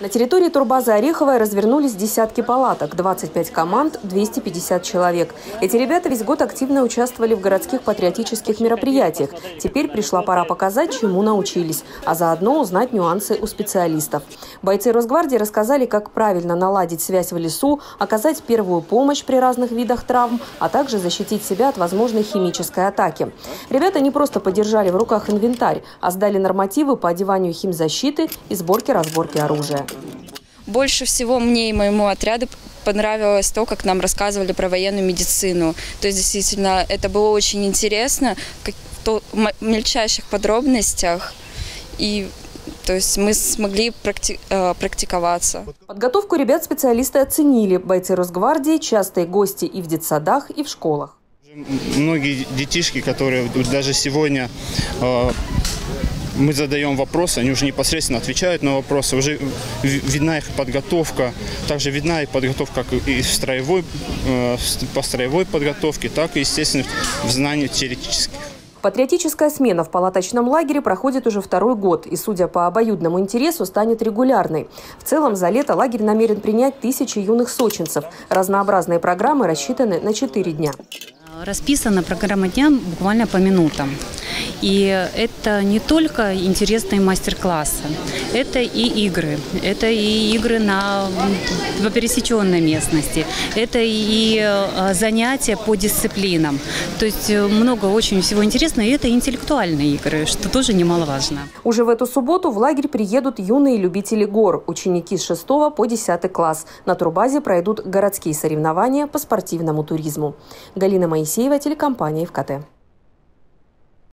На территории турбазы Ореховая развернулись десятки палаток, 25 команд, 250 человек. Эти ребята весь год активно участвовали в городских патриотических мероприятиях. Теперь пришла пора показать, чему научились, а заодно узнать нюансы у специалистов. Бойцы Росгвардии рассказали, как правильно наладить связь в лесу, оказать первую помощь при разных видах травм, а также защитить себя от возможной химической атаки. Ребята не просто подержали в руках инвентарь, а сдали нормативы по одеванию химзащиты и сборке-разборке оружия. Больше всего мне и моему отряду понравилось то, как нам рассказывали про военную медицину. То есть, действительно, это было очень интересно, в мельчайших подробностях. И то есть мы смогли практи э, практиковаться. Подготовку ребят специалисты оценили. Бойцы Росгвардии – частые гости и в детсадах, и в школах. Многие детишки, которые даже сегодня э, мы задаем вопросы, они уже непосредственно отвечают на вопросы, уже видна их подготовка, также видна и подготовка как и в строевой, э, по строевой подготовке, так и, естественно, в знании теоретических. Патриотическая смена в палаточном лагере проходит уже второй год и, судя по обоюдному интересу, станет регулярной. В целом, за лето лагерь намерен принять тысячи юных сочинцев. Разнообразные программы рассчитаны на четыре дня. Расписана программа дня буквально по минутам. И это не только интересные мастер-классы, это и игры, это и игры на, в пересеченной местности, это и э, занятия по дисциплинам. То есть э, много очень всего интересного, и это интеллектуальные игры, что тоже немаловажно. Уже в эту субботу в лагерь приедут юные любители гор, ученики с 6 по 10 класс. На турбазе пройдут городские соревнования по спортивному туризму. Галина Моисеева, телекомпания ВКТ.